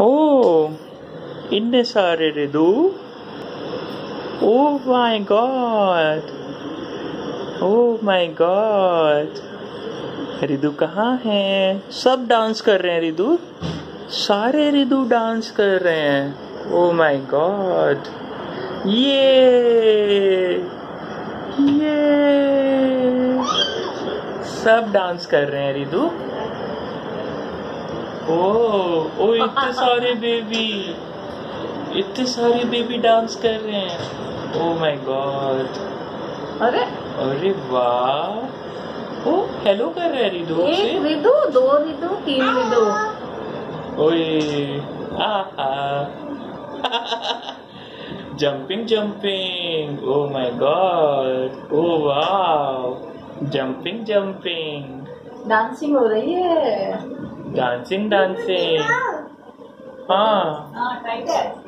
ओ इतने सारे Ridu oh my god. Oh my god. Ridu कहाँ है? सब डांस कर रहे हैं, रिदू। सारे रिदू डांस कर रहे हैं। Oh my god. ये ये। सब डांस कर रहे हैं, रिदू। ओ ओ इतने सारे बेबी इतने सारे बेबी डांस कर रहे हैं। ओ माय गॉड अरे। अरे वाह। ओ हेलो कर रहे हैं रिदू एक से। रिदू दो रिदू तीन रिदू। ओए आहा। Jumping jumping oh my god oh wow jumping jumping dancing हो रही है। डांसिंग डांसिंग हाँ हाँ टाइट है